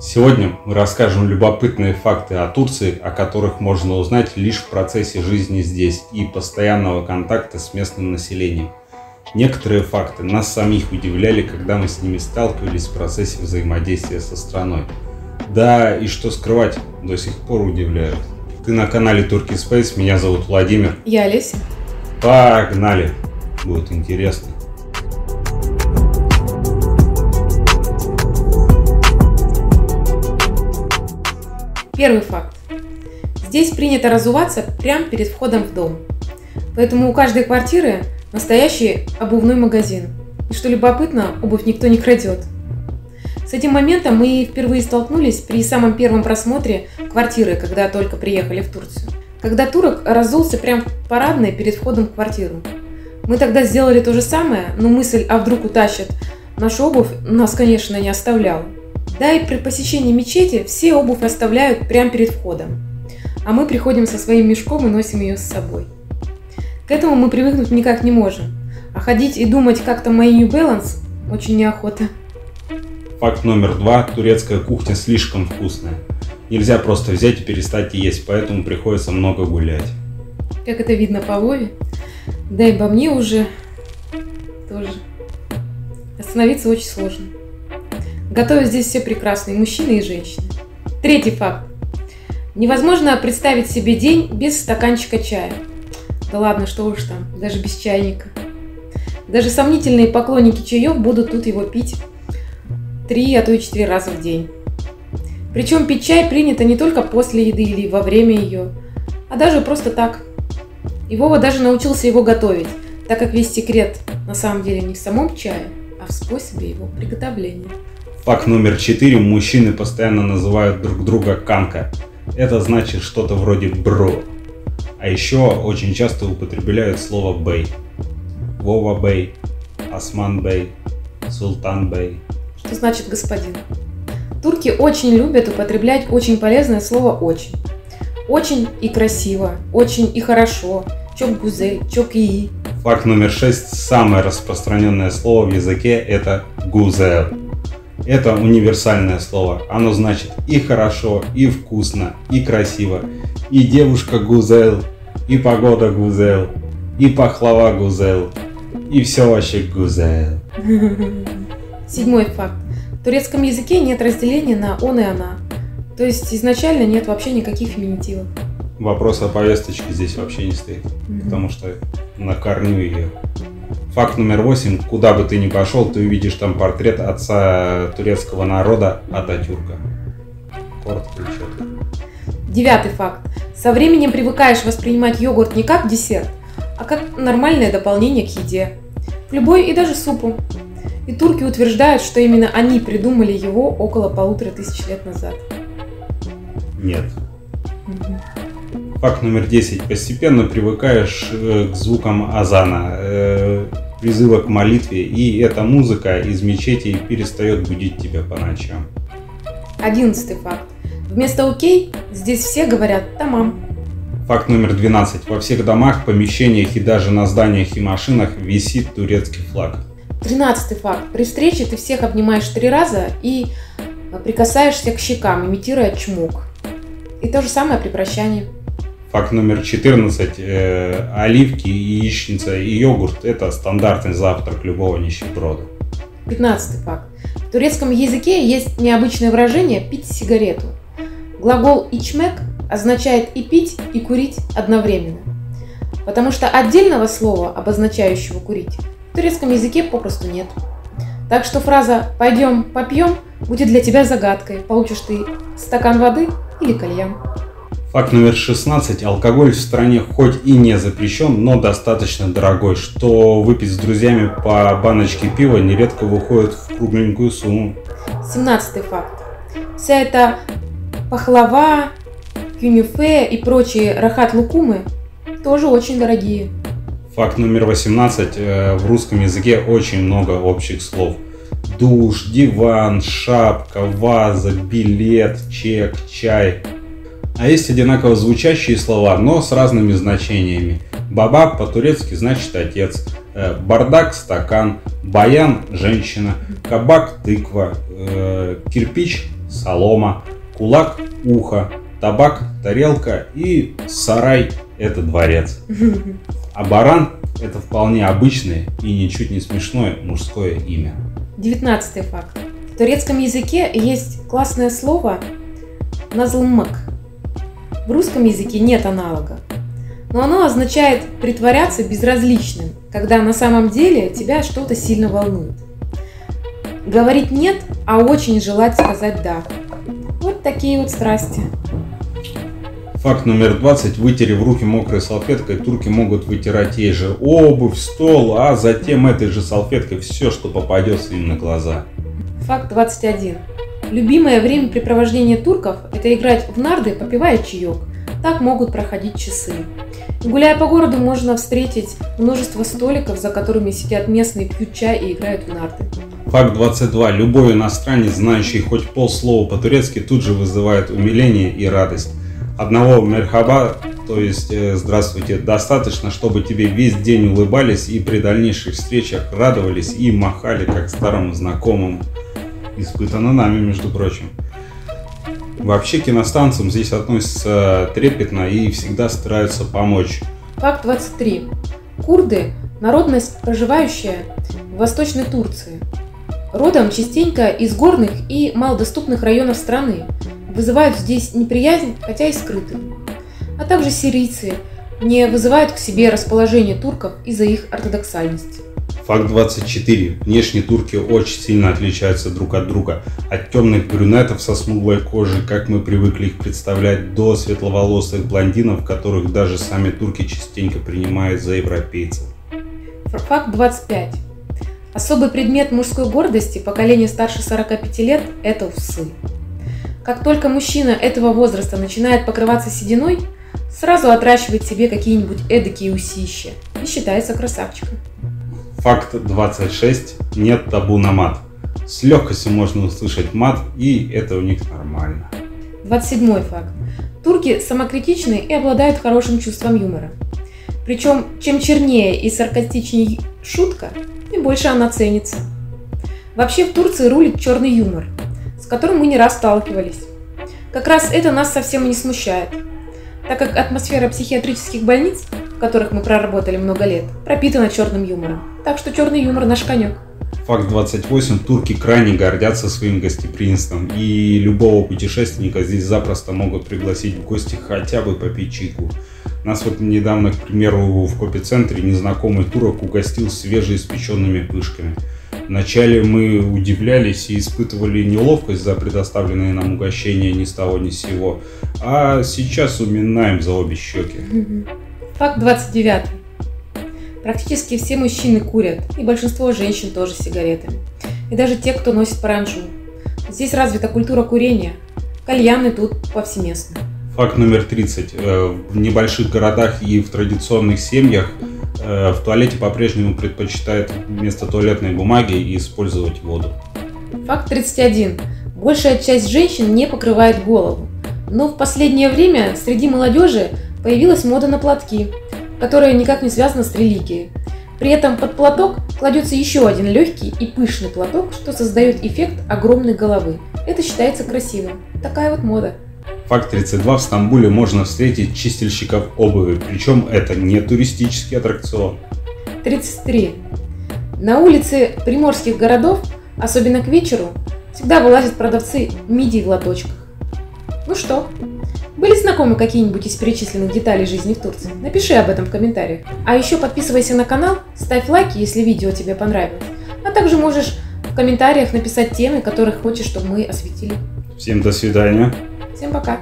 Сегодня мы расскажем любопытные факты о Турции, о которых можно узнать лишь в процессе жизни здесь и постоянного контакта с местным населением. Некоторые факты нас самих удивляли, когда мы с ними сталкивались в процессе взаимодействия со страной. Да, и что скрывать, до сих пор удивляют. Ты на канале Turkey Space, меня зовут Владимир. Я Олеся. Погнали! Будет интересно. Первый факт. Здесь принято разуваться прямо перед входом в дом. Поэтому у каждой квартиры настоящий обувной магазин. И что любопытно, обувь никто не крадет. С этим моментом мы впервые столкнулись при самом первом просмотре квартиры, когда только приехали в Турцию. Когда турок разулся прямо в парадной перед входом в квартиру. Мы тогда сделали то же самое, но мысль, а вдруг утащат нашу обувь, нас, конечно, не оставляла. Да и при посещении мечети все обувь оставляют прямо перед входом. А мы приходим со своим мешком и носим ее с собой. К этому мы привыкнуть никак не можем. А ходить и думать, как там мои New Balance, очень неохота. Факт номер два. Турецкая кухня слишком вкусная. Нельзя просто взять и перестать есть, поэтому приходится много гулять. Как это видно по Вове. Да и по мне уже тоже. Остановиться очень сложно. Готовят здесь все прекрасные мужчины и женщины. Третий факт. Невозможно представить себе день без стаканчика чая. Да ладно, что уж там, даже без чайника. Даже сомнительные поклонники чаев будут тут его пить три, а то и четыре раза в день. Причем пить чай принято не только после еды или во время ее, а даже просто так. И Вова даже научился его готовить, так как весь секрет на самом деле не в самом чае, а в способе его приготовления. Факт номер четыре. Мужчины постоянно называют друг друга канка. Это значит что-то вроде бро. А еще очень часто употребляют слово бей. Вова бей, Осман бей, Султан бей. Что значит господин? Турки очень любят употреблять очень полезное слово «очень». Очень и красиво, очень и хорошо. Чок гузель, чок и. Факт номер шесть. Самое распространенное слово в языке это гузель. Это универсальное слово. Оно значит и хорошо, и вкусно, и красиво. И девушка гузел, и погода гузел, и пахлава гузел, и все вообще гузел. Седьмой факт. В турецком языке нет разделения на он и она. То есть изначально нет вообще никаких феминитивов. Вопрос о повесточке здесь вообще не стоит, потому что на корню ее Факт номер восемь. Куда бы ты ни пошел, ты увидишь там портрет отца турецкого народа Ататюрка. Коротко и четко. Девятый факт. Со временем привыкаешь воспринимать йогурт не как десерт, а как нормальное дополнение к еде. К любой и даже супу. И турки утверждают, что именно они придумали его около полутора тысяч лет назад. Нет. Факт номер 10. Постепенно привыкаешь э, к звукам азана, э, призыва к молитве, и эта музыка из мечети перестает будить тебя по ночам. Одиннадцатый факт. Вместо «окей» здесь все говорят «тамам». Факт номер 12. Во всех домах, помещениях и даже на зданиях и машинах висит турецкий флаг. Тринадцатый факт. При встрече ты всех обнимаешь три раза и прикасаешься к щекам, имитируя чмок. И то же самое при прощании. Факт номер 14. Э, оливки, яичница и йогурт – это стандартный завтрак любого нищеброда. 15 факт. В турецком языке есть необычное выражение «пить сигарету». Глагол «ичмек» означает и пить, и курить одновременно. Потому что отдельного слова, обозначающего курить, в турецком языке попросту нет. Так что фраза «пойдем попьем» будет для тебя загадкой. Получишь ты стакан воды или кальян. Факт номер 16. Алкоголь в стране хоть и не запрещен, но достаточно дорогой, что выпить с друзьями по баночке пива нередко выходит в кругленькую сумму. 17 факт. Вся эта пахлава, кюнюфе и прочие рахат-лукумы тоже очень дорогие. Факт номер 18. Э, в русском языке очень много общих слов. Душ, диван, шапка, ваза, билет, чек, чай – а есть одинаково звучащие слова, но с разными значениями. Баба по-турецки значит отец, э, бардак – стакан, баян – женщина, кабак – тыква, э, кирпич – солома, кулак – ухо, табак – тарелка и сарай – это дворец. А баран – это вполне обычное и ничуть не смешное мужское имя. Девятнадцатый факт. В турецком языке есть классное слово «назлмак». В русском языке нет аналога, но оно означает притворяться безразличным, когда на самом деле тебя что-то сильно волнует. Говорить «нет», а очень желать сказать «да». Вот такие вот страсти. Факт номер 20. Вытерев руки мокрой салфеткой, турки могут вытирать ей же обувь, стол, а затем этой же салфеткой все, что попадется им на глаза. Факт 21. Любимое времяпрепровождение турков – это играть в нарды, попивая чаек. Так могут проходить часы. Гуляя по городу, можно встретить множество столиков, за которыми сидят местные, пьют чай и играют в нарды. Факт 22. Любой иностранец, знающий хоть полслова по-турецки, тут же вызывает умиление и радость. Одного мерхаба, то есть э, здравствуйте, достаточно, чтобы тебе весь день улыбались и при дальнейших встречах радовались и махали как старым знакомым. Испытано нами, между прочим. Вообще к иностранцам здесь относятся трепетно и всегда стараются помочь. Факт 23. Курды – народность, проживающая в Восточной Турции. Родом частенько из горных и малодоступных районов страны, вызывают здесь неприязнь, хотя и скрытую. А также сирийцы не вызывают к себе расположение турков из-за их ортодоксальности. Факт 24. Внешне турки очень сильно отличаются друг от друга. От темных брюнетов со смуглой кожей, как мы привыкли их представлять, до светловолосых блондинов, которых даже сами турки частенько принимают за европейцев. Факт 25. Особый предмет мужской гордости поколения старше 45 лет – это усы. Как только мужчина этого возраста начинает покрываться сединой, сразу отращивает себе какие-нибудь эдакие усища и считается красавчиком. Факт 26. Нет табу на мат. С легкостью можно услышать мат, и это у них нормально. 27 факт. Турки самокритичны и обладают хорошим чувством юмора. Причем, чем чернее и саркастичнее шутка, тем больше она ценится. Вообще в Турции рулит черный юмор – которым мы не раз сталкивались. Как раз это нас совсем не смущает, так как атмосфера психиатрических больниц, которых мы проработали много лет, пропитана черным юмором. Так что черный юмор наш конек. Факт 28. Турки крайне гордятся своим гостеприимством, и любого путешественника здесь запросто могут пригласить в гости хотя бы попить чайку. Нас вот недавно, к примеру, в копицентре незнакомый турок угостил свежеиспеченными пышками – Вначале мы удивлялись и испытывали неловкость за предоставленные нам угощения ни с того ни с сего, а сейчас уминаем за обе щеки. Факт 29. Практически все мужчины курят, и большинство женщин тоже сигаретами. И даже те, кто носит паранджу. Здесь развита культура курения. Кальяны тут повсеместно. Факт номер 30. Э, в небольших городах и в традиционных семьях Э, в туалете по-прежнему предпочитает вместо туалетной бумаги использовать воду. Факт 31. Большая часть женщин не покрывает голову. Но в последнее время среди молодежи появилась мода на платки, которая никак не связана с религией. При этом под платок кладется еще один легкий и пышный платок, что создает эффект огромной головы. Это считается красивым. Такая вот мода. Факт 32. В Стамбуле можно встретить чистильщиков обуви, причем это не туристический аттракцион. 33. На улице приморских городов, особенно к вечеру, всегда вылазят продавцы мидий в лоточках. Ну что, были знакомы какие-нибудь из перечисленных деталей жизни в Турции? Напиши об этом в комментариях. А еще подписывайся на канал, ставь лайки, если видео тебе понравилось. А также можешь в комментариях написать темы, которых хочешь, чтобы мы осветили. Всем до свидания. Всем пока!